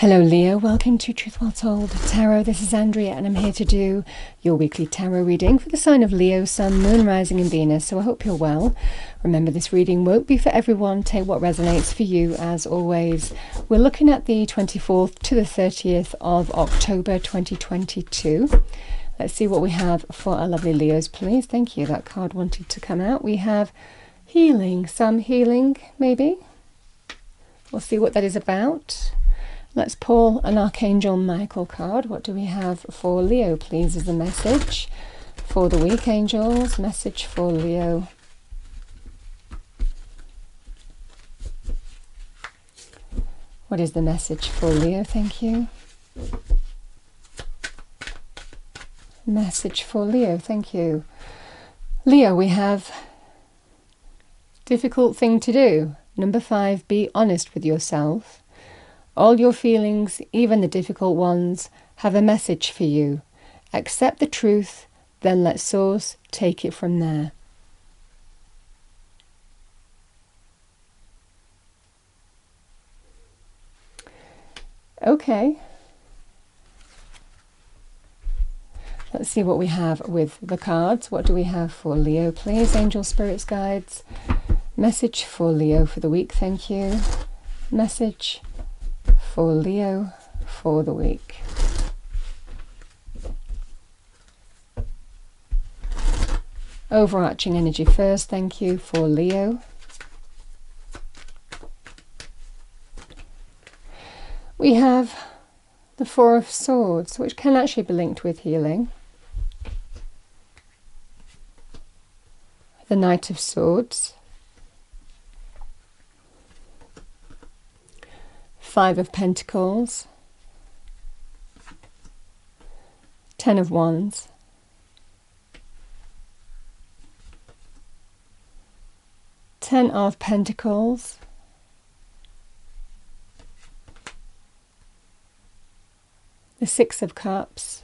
Hello, Leo. Welcome to Truth Well Told Tarot. This is Andrea, and I'm here to do your weekly tarot reading for the sign of Leo, Sun, Moon, Rising, and Venus. So I hope you're well. Remember, this reading won't be for everyone. Take what resonates for you, as always. We're looking at the 24th to the 30th of October 2022. Let's see what we have for our lovely Leos, please. Thank you. That card wanted to come out. We have healing, some healing, maybe. We'll see what that is about. Let's pull an Archangel Michael card. What do we have for Leo, please, as a message for the week, angels? Message for Leo. What is the message for Leo? Thank you. Message for Leo. Thank you. Leo, we have difficult thing to do. Number five, be honest with yourself. All your feelings, even the difficult ones, have a message for you. Accept the truth, then let Source take it from there. Okay. Let's see what we have with the cards. What do we have for Leo, please? Angel Spirits Guides. Message for Leo for the week, thank you. Message for Leo for the week. Overarching energy first, thank you for Leo. We have the Four of Swords, which can actually be linked with healing. The Knight of Swords. Five of Pentacles, Ten of Wands, Ten of Pentacles, the Six of Cups,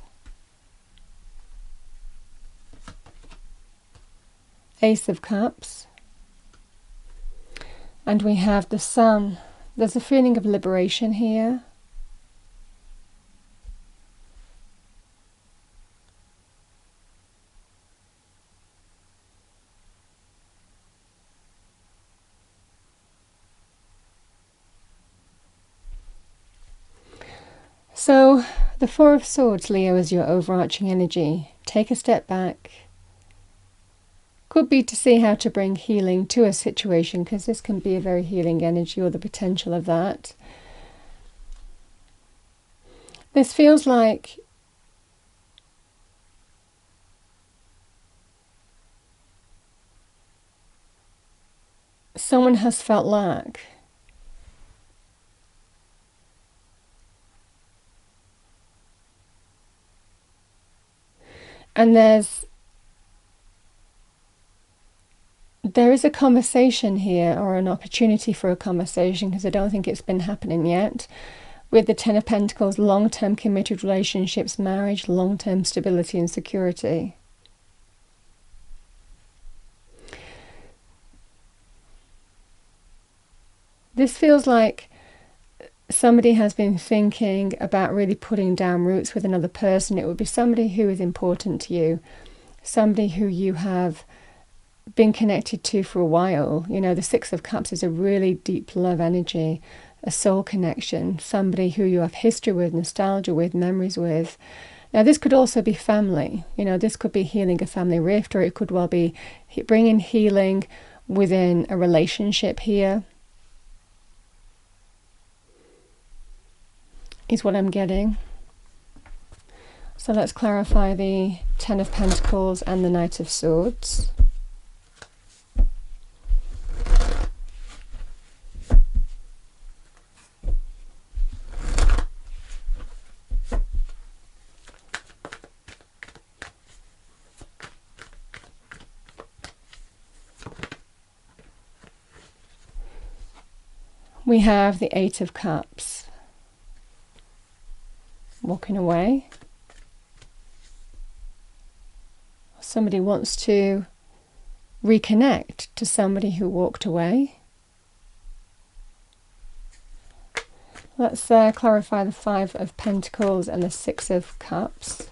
Ace of Cups, and we have the Sun. There's a feeling of liberation here. So, the Four of Swords, Leo, is your overarching energy. Take a step back, could be to see how to bring healing to a situation because this can be a very healing energy or the potential of that. This feels like someone has felt lack. And there's there is a conversation here or an opportunity for a conversation because I don't think it's been happening yet. With the Ten of Pentacles, long term committed relationships, marriage, long term stability and security. This feels like somebody has been thinking about really putting down roots with another person. It would be somebody who is important to you, somebody who you have been connected to for a while. You know, the Six of Cups is a really deep love energy, a soul connection, somebody who you have history with, nostalgia with, memories with. Now, this could also be family. You know, this could be healing a family rift, or it could well be bringing healing within a relationship here. Is what I'm getting. So let's clarify the Ten of Pentacles and the Knight of Swords. We have the Eight of Cups. Walking away. Somebody wants to reconnect to somebody who walked away. Let's uh, clarify the Five of Pentacles and the Six of Cups.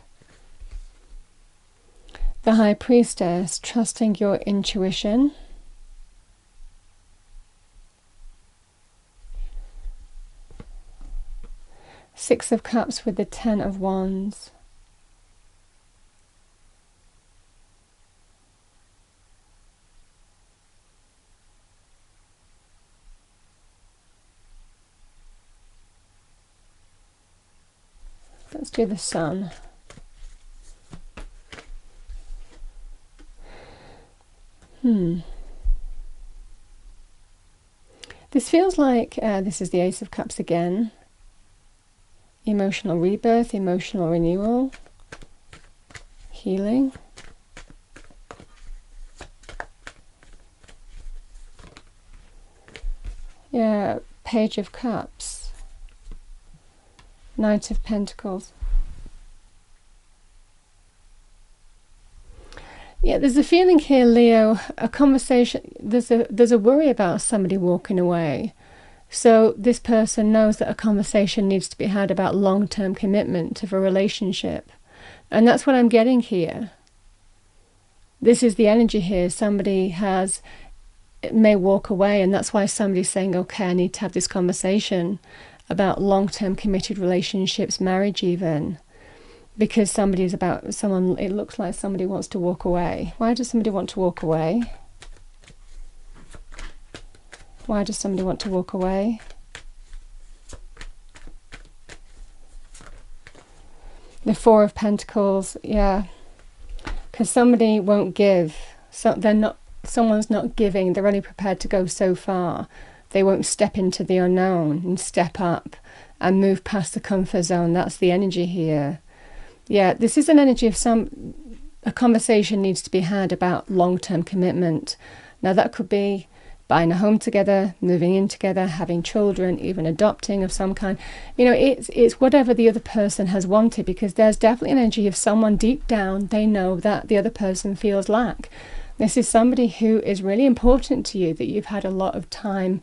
The High Priestess, trusting your intuition. Six of Cups with the Ten of Wands. Let's do the sun. Hmm. This feels like uh, this is the Ace of Cups again. Emotional rebirth, emotional renewal, healing. Yeah, Page of Cups. Knight of Pentacles. Yeah, there's a feeling here, Leo, a conversation, there's a, there's a worry about somebody walking away. So this person knows that a conversation needs to be had about long-term commitment of a relationship. And that's what I'm getting here. This is the energy here. Somebody has, may walk away and that's why somebody's saying, okay, I need to have this conversation about long term committed relationships, marriage, even. Because somebody is about someone, it looks like somebody wants to walk away. Why does somebody want to walk away? Why does somebody want to walk away? The Four of Pentacles, yeah. Because somebody won't give. So they're not. Someone's not giving. They're only prepared to go so far. They won't step into the unknown and step up and move past the comfort zone. That's the energy here. Yeah, this is an energy of some, a conversation needs to be had about long term commitment. Now, that could be buying a home together, moving in together, having children, even adopting of some kind. You know, it's it's whatever the other person has wanted because there's definitely an energy of someone deep down they know that the other person feels lack. This is somebody who is really important to you that you've had a lot of time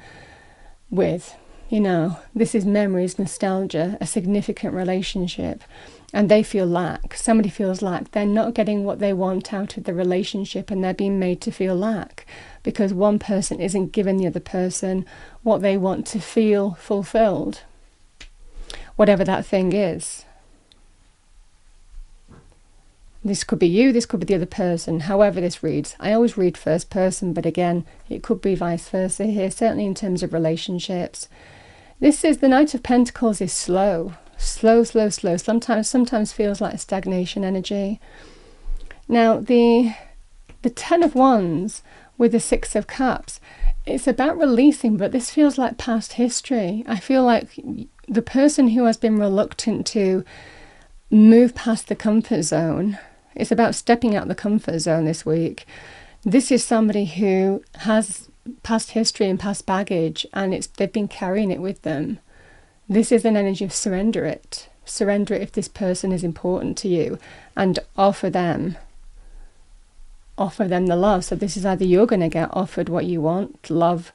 with. You know, this is memories, nostalgia, a significant relationship, and they feel lack. Somebody feels lack. They're not getting what they want out of the relationship, and they're being made to feel lack because one person isn't giving the other person what they want to feel fulfilled, whatever that thing is. This could be you, this could be the other person, however this reads. I always read first person, but again, it could be vice versa here, certainly in terms of relationships. This is the Knight of Pentacles is slow, slow, slow, slow. Sometimes, sometimes feels like stagnation energy. Now, the the Ten of Wands with the Six of Cups, it's about releasing, but this feels like past history. I feel like the person who has been reluctant to move past the comfort zone it's about stepping out the comfort zone this week. This is somebody who has past history and past baggage, and it's they've been carrying it with them. This is an energy of surrender it. Surrender it if this person is important to you, and offer them. Offer them the love. So this is either you're going to get offered what you want, love,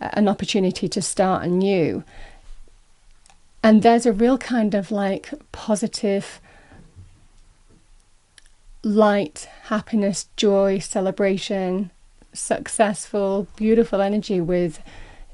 an opportunity to start anew. And there's a real kind of like positive light, happiness, joy, celebration, successful, beautiful energy with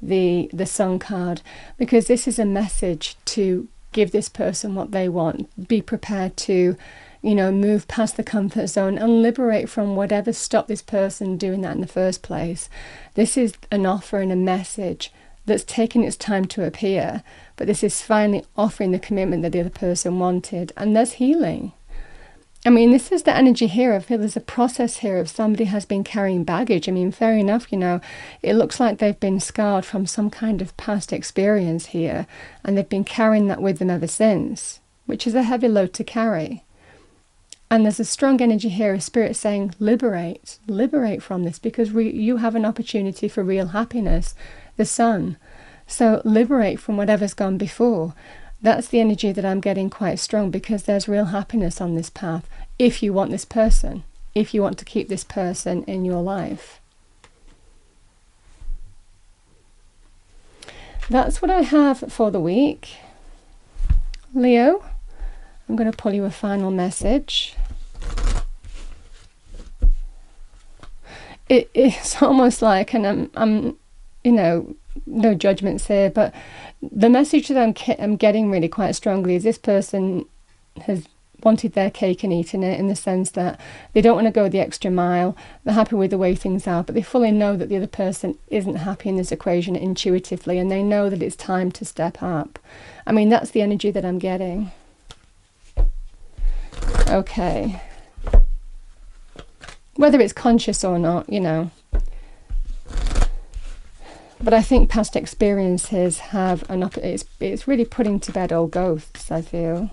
the the sun card because this is a message to give this person what they want. Be prepared to, you know, move past the comfort zone and liberate from whatever stopped this person doing that in the first place. This is an offer and a message that's taken its time to appear, but this is finally offering the commitment that the other person wanted, and there's healing. I mean, this is the energy here. I feel there's a process here of somebody has been carrying baggage. I mean, fair enough, you know, it looks like they've been scarred from some kind of past experience here, and they've been carrying that with them ever since, which is a heavy load to carry. And there's a strong energy here of spirit saying, liberate, liberate from this, because re- you have an opportunity for real happiness, the sun. So liberate from whatever's gone before that's the energy that I'm getting quite strong because there's real happiness on this path if you want this person, if you want to keep this person in your life. that's what I have for the week. Leo, I'm going to pull you a final message. It, it's almost like, and I'm, I'm, you know, no judgments here, but the message that I'm, I'm getting really quite strongly is this person has wanted their cake and eaten it in the sense that they don't want to go the extra mile. They're happy with the way things are, but they fully know that the other person isn't happy in this equation intuitively and they know that it's time to step up. I mean, that's the energy that I'm getting. Okay. Whether it's conscious or not, you know. But I think past experiences have an op- it's, it's really putting to bed old ghosts, I feel.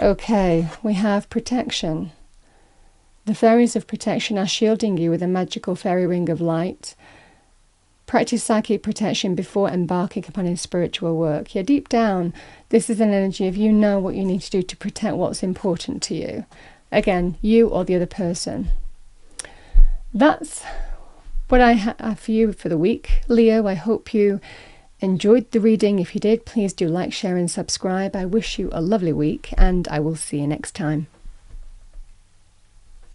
Okay, we have protection. The fairies of protection are shielding you with a magical fairy ring of light. Practice psychic protection before embarking upon a spiritual work. Yeah, deep down, this is an energy of you know what you need to do to protect what's important to you. Again, you or the other person. That's what I have for you for the week, Leo. I hope you enjoyed the reading. If you did, please do like, share, and subscribe. I wish you a lovely week, and I will see you next time.